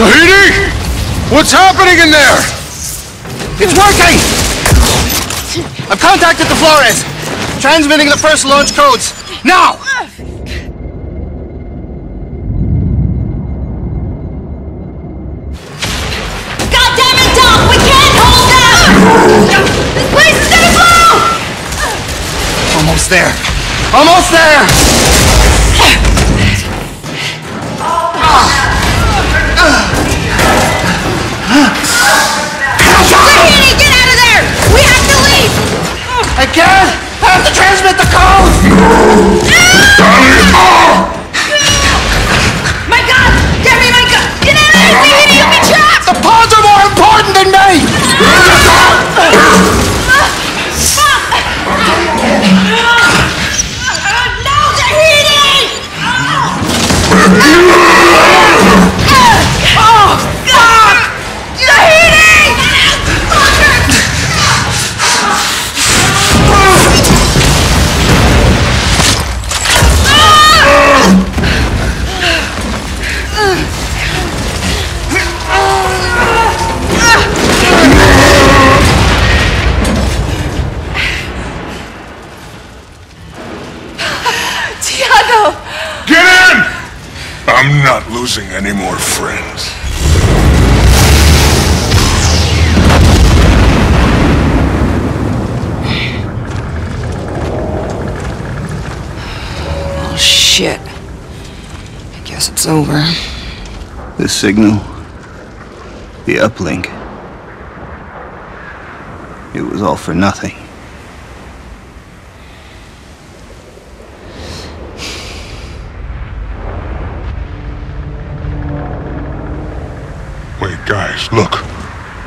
Zahidi! What's happening in there? It's working! I've contacted the Flores. Transmitting the first launch codes. Now! God damn it, Doc! We can't hold them! This place is gonna blow! Almost there. Almost there! Zahidi, get out of there! We have to leave! I can't! I have to transmit the code! My ah! Losing any more friends. Oh, shit. I guess it's over. The signal. The uplink. It was all for nothing.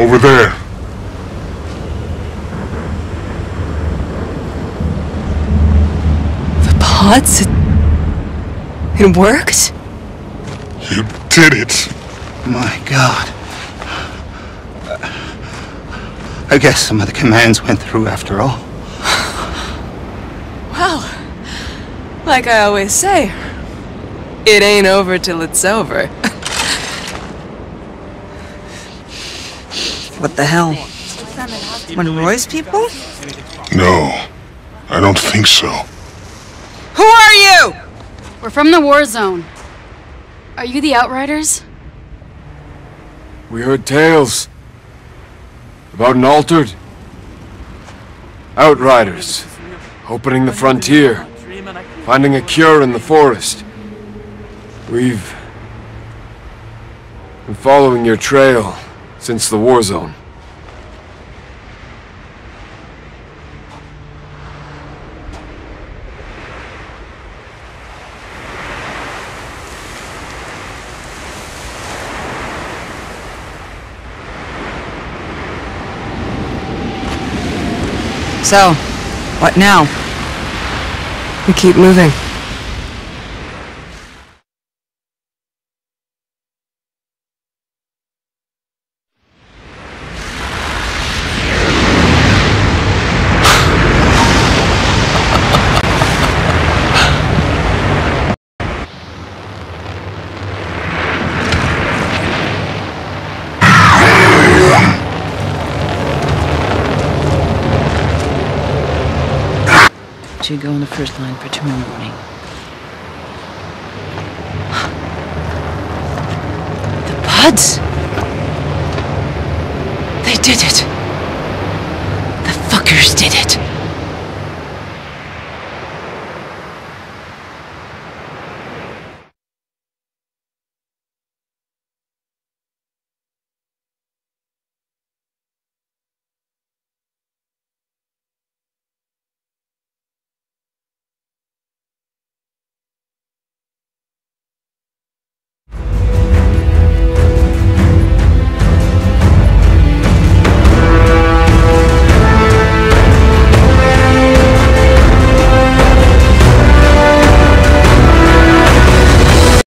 Over there. The pods? It, it worked? You did it. My God. I guess some of the commands went through after all. Well, like I always say, it ain't over till it's over. what the hell? One of Roy's people? No, I don't think so. Who are you? We're from the war zone. Are you the Outriders? We heard tales about an altered outriders opening the frontier, finding a cure in the forest. We've been following your trail since the war zone. So, what now? We keep moving. to go on the first line for tomorrow morning. The buds! They did it! The fuckers did it!